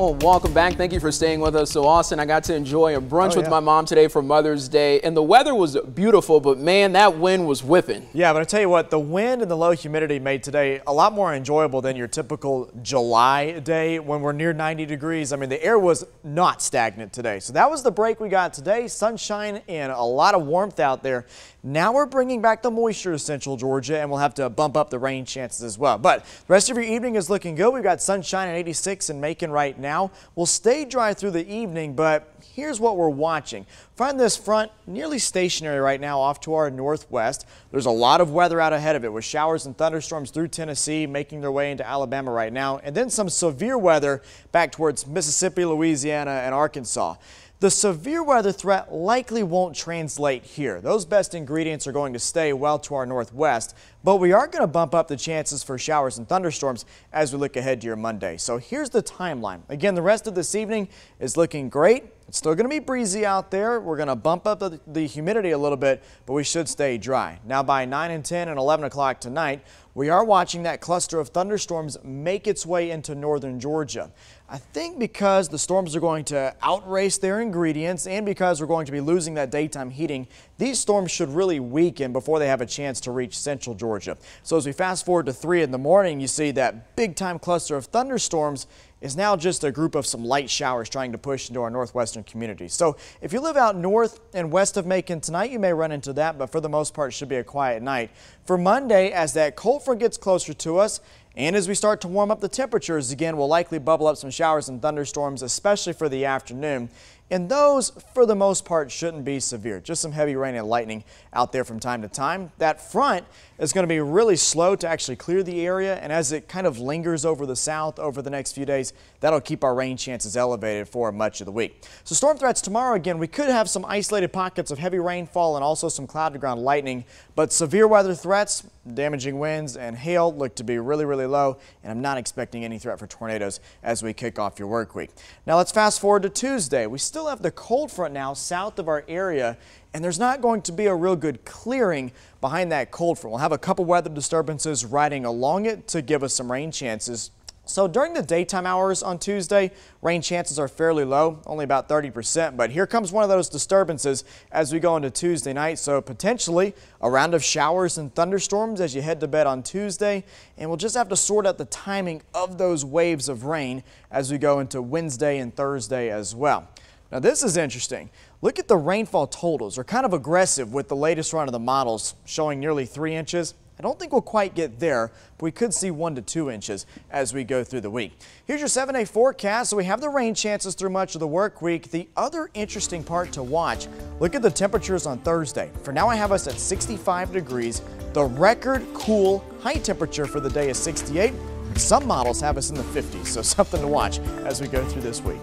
Well, welcome back. Thank you for staying with us. So, Austin, I got to enjoy a brunch oh, with yeah. my mom today for Mother's Day, and the weather was beautiful, but man, that wind was whipping. Yeah, but I tell you what, the wind and the low humidity made today a lot more enjoyable than your typical July day when we're near 90 degrees. I mean, the air was not stagnant today. So that was the break we got today. Sunshine and a lot of warmth out there. Now we're bringing back the moisture to central Georgia, and we'll have to bump up the rain chances as well. But the rest of your evening is looking good. We've got sunshine at 86 in Macon right now. We'll stay dry through the evening, but here's what we're watching. Find this front nearly stationary right now off to our northwest. There's a lot of weather out ahead of it with showers and thunderstorms through Tennessee making their way into Alabama right now, and then some severe weather back towards Mississippi, Louisiana, and Arkansas. The severe weather threat likely won't translate here. Those best ingredients are going to stay well to our northwest, but we are going to bump up the chances for showers and thunderstorms as we look ahead to your Monday. So here's the timeline. Again, the rest of this evening is looking great. It's still going to be breezy out there. We're going to bump up the, the, humidity a little bit, but we should stay dry. Now by 9 and 10 and 11 o'clock tonight, we are watching that cluster of thunderstorms make its way into northern Georgia. I think because the storms are going to outrace their ingredients and because we're going to be losing that daytime heating, these storms should really weaken before they have a chance to reach central Georgia. So as we fast forward to 3 in the morning, you see that big time cluster of thunderstorms is now just a group of some light showers trying to push into our northwestern community. So if you live out north and west of Macon tonight, you may run into that, but for the most part, it should be a quiet night. For Monday, as that cold front gets closer to us, and as we start to warm up the temperatures again, we'll likely bubble up some showers and thunderstorms, especially for the afternoon. And those, for the most part, shouldn't be severe. Just some heavy rain and lightning out there from time to time. That front is going to be really slow to actually clear the area. And as it kind of lingers over the south over the next few days, that'll keep our rain chances elevated for much of the week. So storm threats tomorrow, again, we could have some isolated pockets of heavy rainfall and also some cloud to ground lightning. But severe weather threats, damaging winds and hail look to be really, really low. And I'm not expecting any threat for tornadoes as we kick off your work week. Now let's fast forward to Tuesday. We still have the cold front now south of our area and there's not going to be a real good clearing behind that cold front. We'll have a couple weather disturbances riding along it to give us some rain chances. So during the daytime hours on Tuesday, rain chances are fairly low, only about 30%. But here comes one of those disturbances as we go into Tuesday night. So potentially a round of showers and thunderstorms as you head to bed on Tuesday. And we'll just have to sort out the timing of those waves of rain as we go into Wednesday and Thursday as well. Now this is interesting. Look at the rainfall totals. They're kind of aggressive with the latest run of the models showing nearly three inches. I don't think we'll quite get there, but we could see one to two inches as we go through the week. Here's your seven day forecast. So we have the rain chances through much of the work week. The other interesting part to watch, look at the temperatures on Thursday. For now, I have us at 65 degrees. The record cool high temperature for the day is 68. Some models have us in the 50s, so something to watch as we go through this week.